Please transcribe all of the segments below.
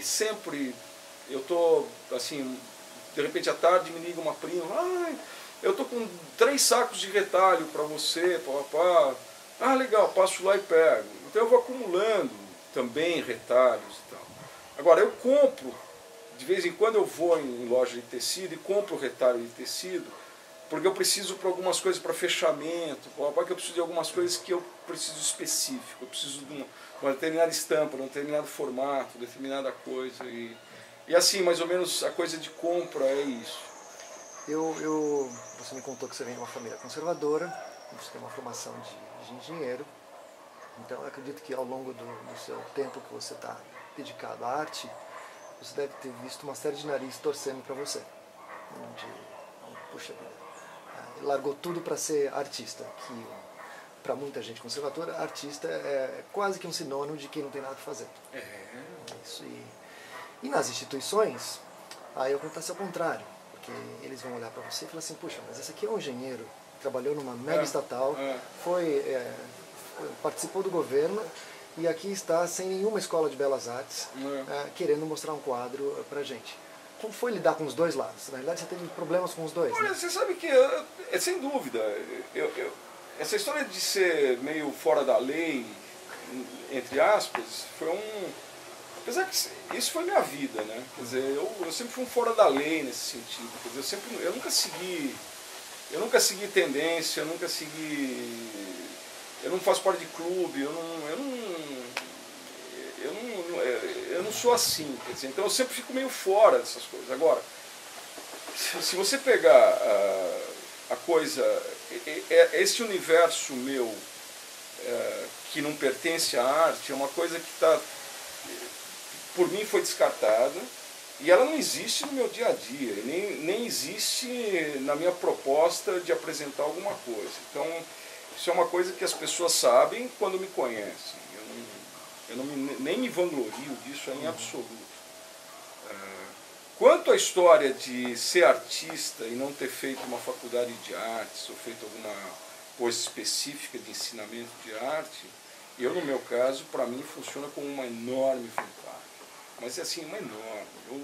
e sempre eu tô assim, de repente à tarde me liga uma prima, ah, eu tô com três sacos de retalho para você, papá. Ah, legal, passo lá e pego. Então eu vou acumulando também retalhos e tal. Agora eu compro, de vez em quando eu vou em loja de tecido e compro retalho de tecido, porque eu preciso para algumas coisas para fechamento, porque eu preciso de algumas coisas que eu preciso específico, eu preciso de uma, uma determinada estampa, de um determinado formato, determinada coisa. E, e assim, mais ou menos, a coisa de compra é isso. Eu, eu, você me contou que você vem de uma família conservadora, você tem uma formação de, de engenheiro, então acredito que ao longo do, do seu tempo que você está dedicado à arte, você deve ter visto uma série de narizes torcendo para você. De, puxa vida, largou tudo para ser artista, que para muita gente conservadora, artista é quase que um sinônimo de quem não tem nada para fazer. É. Isso, e, e nas instituições, aí acontece ao contrário, porque eles vão olhar para você e falar assim, puxa, mas esse aqui é um engenheiro, trabalhou numa mega É, estatal, é. foi, é, participou do governo e aqui está sem nenhuma escola de belas artes, É. é, querendo mostrar um quadro para gente. Como foi lidar com os dois lados? Na verdade, você teve problemas com os dois, Olha, né? você sabe que, é sem dúvida, eu, eu- essa história de ser meio fora da lei, entre aspas, foi um. Apesar que isso foi minha vida, né? Quer dizer, eu, eu sempre fui um fora da lei nesse sentido. Quer dizer, eu, sempre, eu nunca segui. Eu nunca segui tendência, eu nunca segui. Eu não faço parte de clube, eu não. Eu não eu não, eu não sou assim, dizer, então eu sempre fico meio fora dessas coisas. Agora, se você pegar ah, a coisa, é- esse universo meu eh, que não pertence à arte é uma coisa que está, por mim foi descartada e ela não existe no meu dia a dia, nem, nem existe na minha proposta de apresentar alguma coisa. Então, isso é uma coisa que as pessoas sabem quando me conhecem. Eu não, me- nem me vanglorio disso em absoluto. Ah, Quanto à história de ser artista e não ter feito uma faculdade de artes ou feito alguma coisa específica de ensinamento de arte, eu, no meu caso, para mim funciona como uma enorme vantagem. Mas é assim, uma enorme. Eu,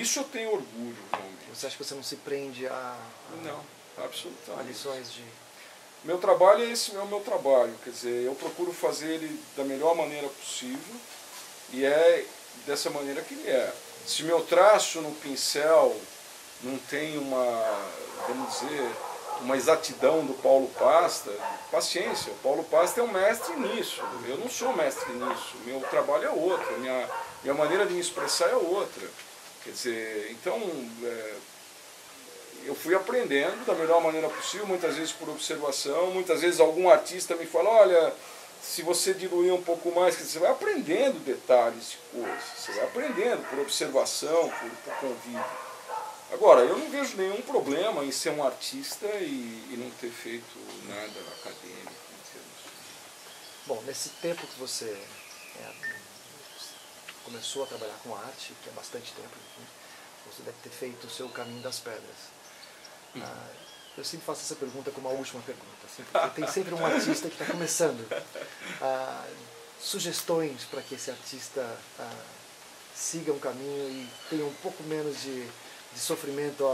isso eu tenho orgulho, realmente. Você acha que você não se prende a, a, Não, a absolutamente. lições de... Meu trabalho é esse é o meu trabalho, quer dizer, eu procuro fazer ele da melhor maneira possível e é dessa maneira que ele é. Se meu traço no pincel não tem uma, vamos dizer, uma exatidão do Paulo Pasta, paciência, o Paulo Pasta é um mestre nisso, eu não sou mestre nisso, meu trabalho é outro, minha, minha maneira de me expressar é outra. Quer dizer, então, é, fui aprendendo da melhor maneira possível, muitas vezes por observação, muitas vezes algum artista me fala, olha, se você diluir um pouco mais, você vai aprendendo detalhes de coisas, você vai aprendendo por observação, por, por convívio. Agora, eu não vejo nenhum problema em ser um artista e, e não ter feito nada acadêmico. Bom, nesse tempo que você é, começou a trabalhar com arte, que é bastante tempo, você deve ter feito o seu caminho das pedras. Ah, eu sempre faço essa pergunta como a última pergunta, assim, tem sempre um artista que está começando. Ah, sugestões para que esse artista ah, siga um caminho e tenha um pouco menos de, de sofrimento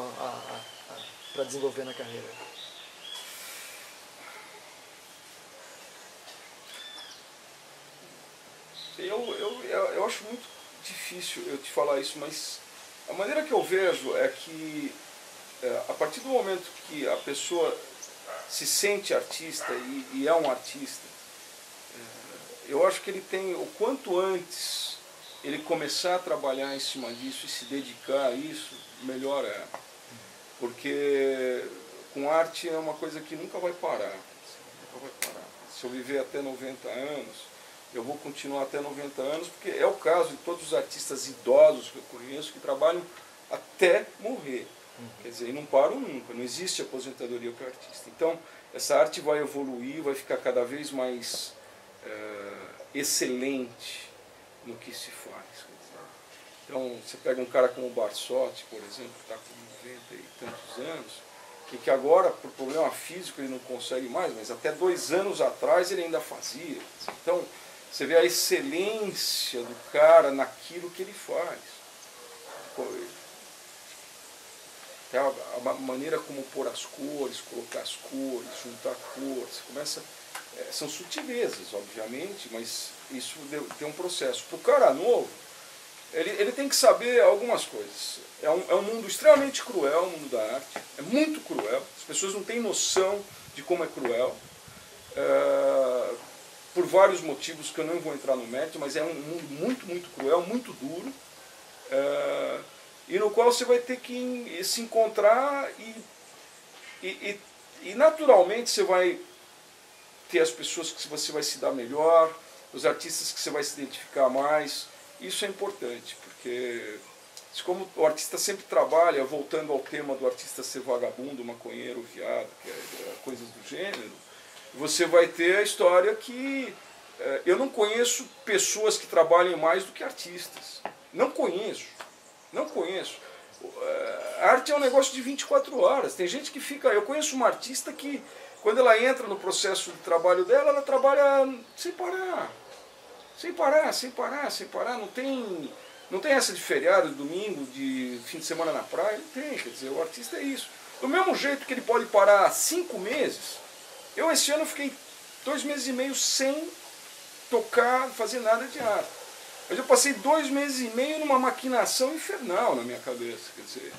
para desenvolver na carreira. Eu, eu, eu, acho muito difícil eu te falar isso, mas a maneira que eu vejo é que a partir do momento que a pessoa se sente artista e, e é um artista, é, eu acho que ele tem, o quanto antes ele começar a trabalhar em cima disso e se dedicar a isso, melhor é. Porque com arte é uma coisa que nunca vai parar. Nunca vai parar. Se eu viver até 90 anos, eu vou continuar até 90 anos, porque é o caso de todos os artistas idosos que eu conheço que trabalham até morrer. Quer dizer, e não param nunca, não existe aposentadoria para artista. Então, essa arte vai evoluir, vai ficar cada vez mais eh, excelente no que se faz. Então, você pega um cara como o Barsotti, por exemplo, que está com 90 e tantos anos, e que agora, por problema físico, ele não consegue mais, mas até dois anos atrás ele ainda fazia. Então, Você vê a excelência do cara naquilo que ele faz. A maneira como pôr as cores, colocar as cores, juntar cores, começa. É, são sutilezas, obviamente, mas isso tem um processo. Para o cara novo, ele, ele tem que saber algumas coisas. É um, é um mundo extremamente cruel, o mundo da arte. É muito cruel. As pessoas não têm noção de como é cruel. É, por vários motivos que eu não vou entrar no mérito, mas é um mundo muito, muito cruel, muito duro. É, e no qual você vai ter que se encontrar e, e, e, e naturalmente você vai ter as pessoas que você vai se dar melhor, os artistas que você vai se identificar mais. Isso é importante, porque como o artista sempre trabalha, voltando ao tema do artista ser vagabundo, maconheiro, viado, que é, é coisas do gênero, você vai ter a história que é, eu não conheço pessoas que trabalhem mais do que artistas. Não conheço. Não conheço. É, a arte é um negócio de 24 horas. Tem gente que fica. Eu conheço uma artista que, quando ela entra no processo de trabalho dela, ela trabalha sem parar. Sem parar, sem parar, sem parar. Não tem, não tem essa de feriado, de domingo, de fim de semana na praia. Não tem. Quer dizer, o artista é isso. Do mesmo jeito que ele pode parar cinco meses, eu esse ano fiquei dois meses e meio sem tocar, fazer nada de arte. Mas eu passei dois meses e meio numa maquinação infernal na minha cabeça. Quer dizer,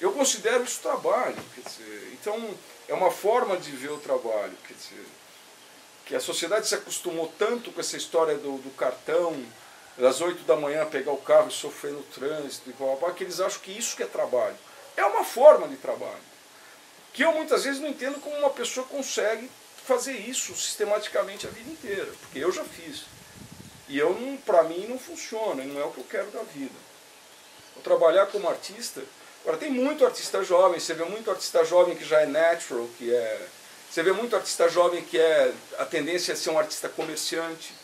eu considero isso trabalho. Quer dizer, então é uma forma de ver o trabalho. Quer dizer, que a sociedade se acostumou tanto com essa história do, do cartão, das 8 da manhã pegar o carro e sofrer no trânsito e blá, blá, blá, que eles acham que isso que é trabalho. É uma forma de trabalho. Que eu muitas vezes não entendo como uma pessoa consegue fazer isso sistematicamente a vida inteira, porque eu já fiz. E eu para mim não funciona, não é o que eu quero da vida. Vou trabalhar como artista. Agora tem muito artista jovem, você vê muito artista jovem que já é natural, que é você vê muito artista jovem que é a tendência é ser um artista comerciante,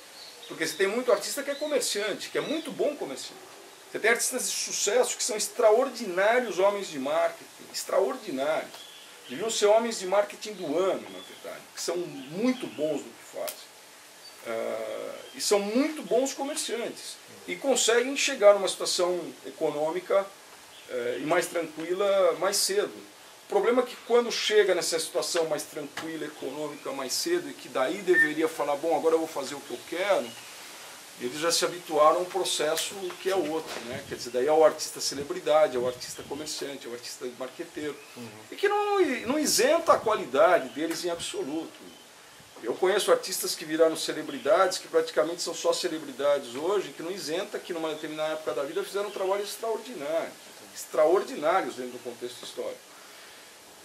porque você tem muito artista que é comerciante, que é muito bom comerciante. Você tem artistas de sucesso que são extraordinários homens de marketing, extraordinários. Deviam ser homens de marketing do ano, na verdade, que são muito bons no que fazem. Uh, e são muito bons comerciantes. E conseguem chegar numa situação econômica uh, e mais tranquila mais cedo. O problema é que quando chega nessa situação mais tranquila, econômica, mais cedo, e que daí deveria falar, bom, agora eu vou fazer o que eu quero, eles já se habituaram a um processo que é outro, né? Quer dizer, daí é o artista celebridade, é o artista comerciante, é o artista marqueteiro. Uhum. E que não, não isenta a qualidade deles em absoluto. Eu conheço artistas que viraram celebridades, que praticamente são só celebridades hoje, que não isenta que numa determinada época da vida fizeram um trabalho extraordinário, extraordinários dentro do contexto histórico.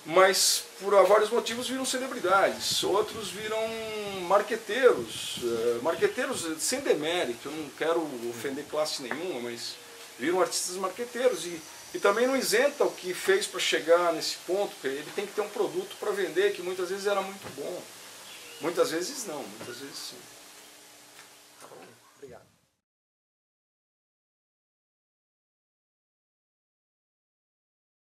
Mas por vários motivos viram celebridades, outros viram marqueteiros, eh, marqueteiros sem demérito, eu não quero ofender classe nenhuma, mas viram artistas marqueteiros e, e também não isenta o que fez para chegar nesse ponto, ele tem que ter um produto para vender que muitas vezes era muito bom, muitas vezes não, muitas vezes sim.